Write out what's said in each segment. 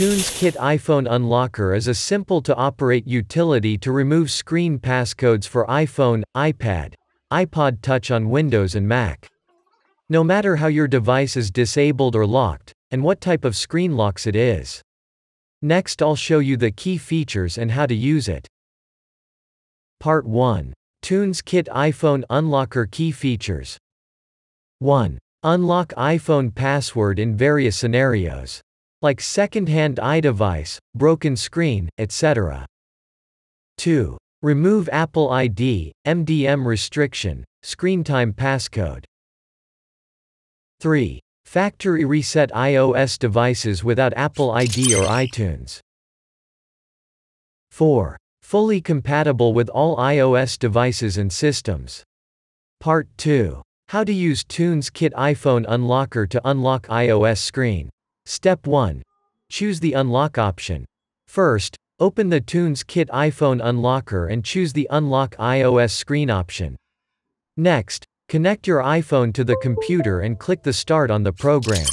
TunesKit iPhone Unlocker is a simple-to-operate utility to remove screen passcodes for iPhone, iPad, iPod Touch on Windows and Mac. No matter how your device is disabled or locked, and what type of screen locks it is. Next I'll show you the key features and how to use it. Part 1. TunesKit iPhone Unlocker Key Features 1. Unlock iPhone password in various scenarios like second-hand iDevice, broken screen, etc. 2. Remove Apple ID, MDM restriction, screen time passcode. 3. Factory reset iOS devices without Apple ID or iTunes. 4. Fully compatible with all iOS devices and systems. Part 2. How to use TunesKit iPhone Unlocker to unlock iOS screen. Step 1. Choose the Unlock option. First, open the TunesKit iPhone Unlocker and choose the Unlock iOS screen option. Next, connect your iPhone to the computer and click the Start on the program.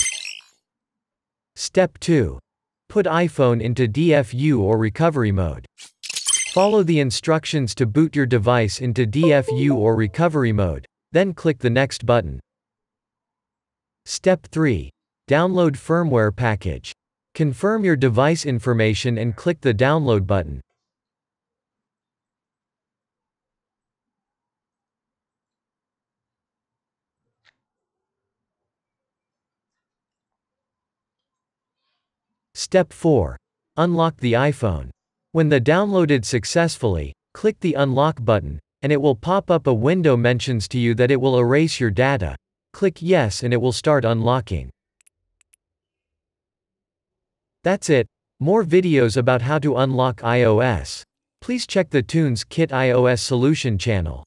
Step 2. Put iPhone into DFU or recovery mode. Follow the instructions to boot your device into DFU or recovery mode, then click the Next button. Step 3. Download firmware package. Confirm your device information and click the Download button. Step 4. Unlock the iPhone. When the downloaded successfully, click the Unlock button, and it will pop up a window mentions to you that it will erase your data. Click Yes and it will start unlocking. That's it. More videos about how to unlock iOS. Please check the TunesKit iOS solution channel.